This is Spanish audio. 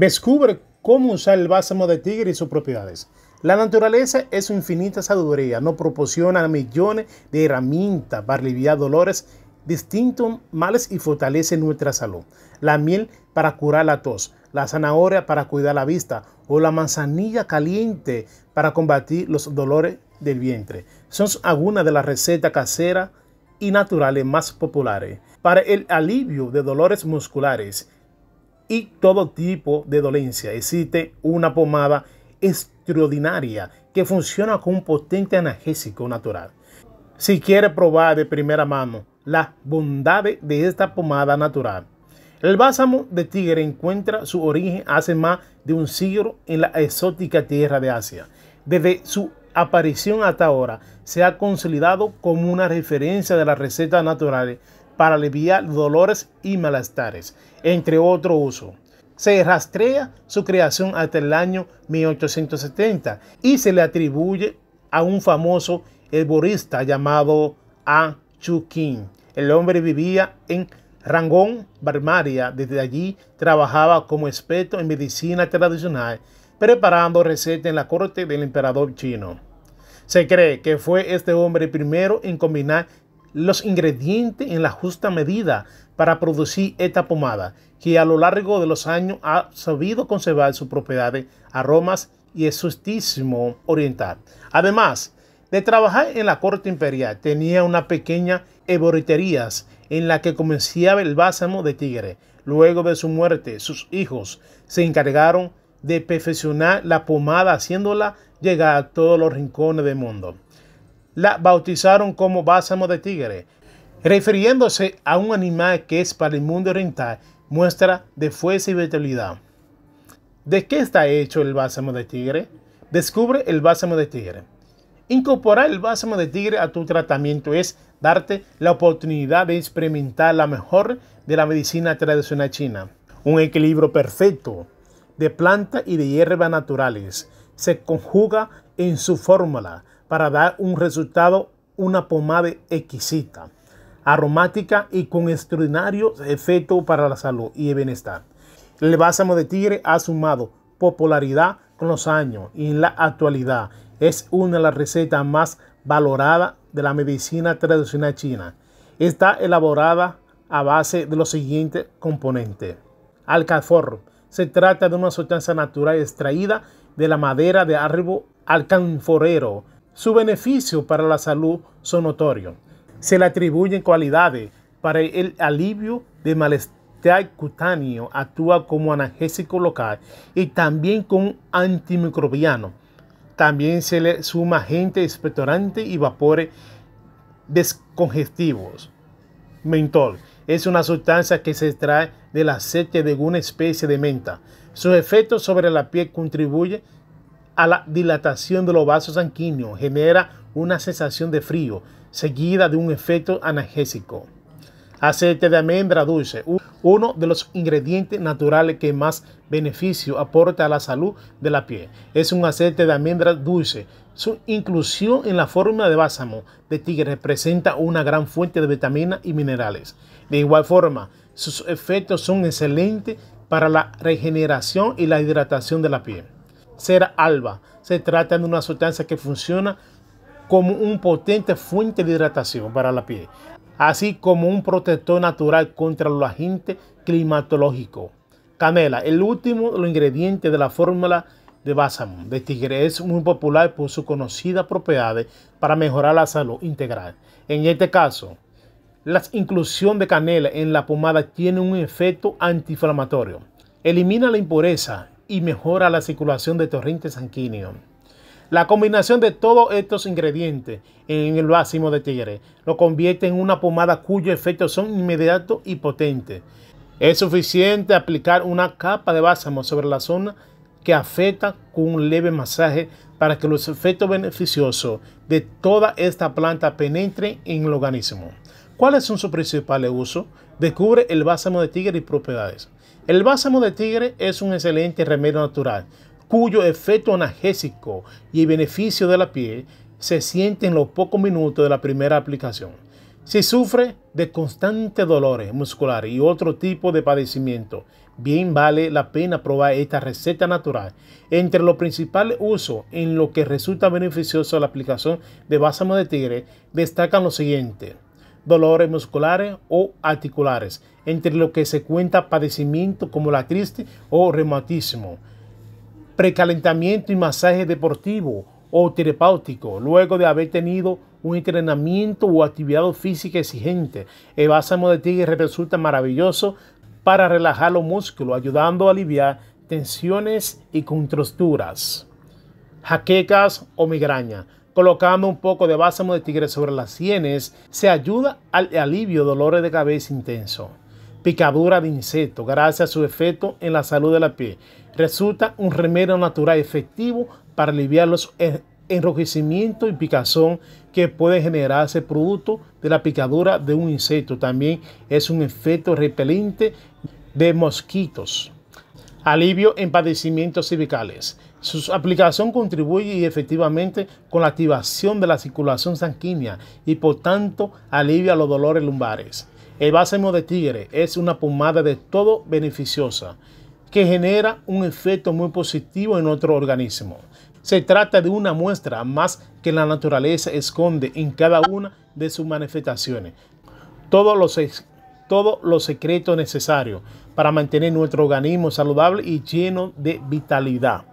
Descubre cómo usar el bálsamo de tigre y sus propiedades. La naturaleza es su infinita sabiduría, nos proporciona millones de herramientas para aliviar dolores, distintos males y fortalece nuestra salud. La miel para curar la tos, la zanahoria para cuidar la vista o la manzanilla caliente para combatir los dolores del vientre. Son algunas de las recetas caseras y naturales más populares para el alivio de dolores musculares y todo tipo de dolencia. Existe una pomada extraordinaria que funciona como un potente analgésico natural. Si quiere probar de primera mano la bondad de esta pomada natural, el bálsamo de tigre encuentra su origen hace más de un siglo en la exótica tierra de Asia. Desde su aparición hasta ahora se ha consolidado como una referencia de las recetas naturales para aliviar dolores y malestares, entre otros usos. Se rastrea su creación hasta el año 1870 y se le atribuye a un famoso herborista llamado An Chu King. El hombre vivía en Rangón, Barmaria. Desde allí trabajaba como experto en medicina tradicional, preparando recetas en la corte del emperador chino. Se cree que fue este hombre primero en combinar los ingredientes en la justa medida para producir esta pomada, que a lo largo de los años ha sabido conservar sus propiedades, aromas y exustísimo oriental. Además de trabajar en la corte imperial, tenía una pequeña heboriterías en la que comerciaba el bálsamo de tigre. Luego de su muerte, sus hijos se encargaron de perfeccionar la pomada, haciéndola llegar a todos los rincones del mundo la bautizaron como bálsamo de tigre, refiriéndose a un animal que es para el mundo oriental muestra de fuerza y vitalidad. ¿De qué está hecho el bálsamo de tigre? Descubre el bálsamo de tigre. Incorporar el bálsamo de tigre a tu tratamiento es darte la oportunidad de experimentar la mejor de la medicina tradicional china. Un equilibrio perfecto de plantas y de hierbas naturales se conjuga en su fórmula para dar un resultado, una pomada exquisita, aromática y con extraordinario efecto para la salud y el bienestar. El bálsamo de tigre ha sumado popularidad con los años y en la actualidad es una de las recetas más valoradas de la medicina tradicional china. Está elaborada a base de los siguientes componentes. Alcafor. Se trata de una sustancia natural extraída de la madera de árbol alcanforero su beneficio para la salud son notorios. Se le atribuyen cualidades para el alivio de malestar cutáneo, actúa como analgésico local y también como antimicrobiano. También se le suma agente expectorante y vapores descongestivos. Mentol es una sustancia que se extrae del aceite de una especie de menta. Su efecto sobre la piel contribuye a la dilatación de los vasos sanguíneos, genera una sensación de frío, seguida de un efecto analgésico. Aceite de almendra dulce, uno de los ingredientes naturales que más beneficio aporta a la salud de la piel. Es un aceite de almendra dulce. Su inclusión en la fórmula de bálsamo de tigre representa una gran fuente de vitaminas y minerales. De igual forma, sus efectos son excelentes para la regeneración y la hidratación de la piel cera alba. Se trata de una sustancia que funciona como un potente fuente de hidratación para la piel, así como un protector natural contra los agentes climatológicos. Canela, el último ingredientes de la fórmula de bálsamo de tigre, es muy popular por su conocida propiedades para mejorar la salud integral. En este caso, la inclusión de canela en la pomada tiene un efecto antiinflamatorio. Elimina la impureza y mejora la circulación de torrente sanguíneo. La combinación de todos estos ingredientes en el bálsamo de tigre lo convierte en una pomada cuyos efectos son inmediatos y potentes. Es suficiente aplicar una capa de bálsamo sobre la zona que afecta con un leve masaje para que los efectos beneficiosos de toda esta planta penetren en el organismo. ¿Cuáles son sus principales usos? Descubre el bálsamo de tigre y propiedades. El bálsamo de tigre es un excelente remedio natural, cuyo efecto analgésico y beneficio de la piel se siente en los pocos minutos de la primera aplicación. Si sufre de constantes dolores musculares y otro tipo de padecimiento Bien vale la pena probar esta receta natural. Entre los principales usos en lo que resulta beneficioso la aplicación de bálsamo de tigre destacan los siguientes. Dolores musculares o articulares, entre lo que se cuenta padecimientos como la triste o reumatismo. Precalentamiento y masaje deportivo o terapéutico luego de haber tenido un entrenamiento o actividad física exigente. El bálsamo de tigre resulta maravilloso para relajar los músculos, ayudando a aliviar tensiones y contracturas, jaquecas o migraña. Colocando un poco de bálsamo de tigre sobre las sienes se ayuda al alivio dolores de cabeza intenso. Picadura de insecto, gracias a su efecto en la salud de la piel. Resulta un remedio natural efectivo para aliviar los enrojecimiento y picazón que puede generarse producto de la picadura de un insecto. También es un efecto repelente de mosquitos. Alivio en padecimientos cervicales. Su aplicación contribuye efectivamente con la activación de la circulación sanguínea y por tanto alivia los dolores lumbares. El bálsamo de tigre es una pomada de todo beneficiosa que genera un efecto muy positivo en otro organismo. Se trata de una muestra más que la naturaleza esconde en cada una de sus manifestaciones. Todos los, todos los secretos necesarios para mantener nuestro organismo saludable y lleno de vitalidad.